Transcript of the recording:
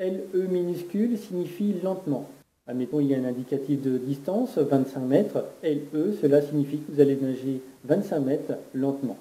LE minuscule signifie lentement. Admettons, il y a un indicatif de distance, 25 mètres. LE, cela signifie que vous allez nager 25 mètres lentement.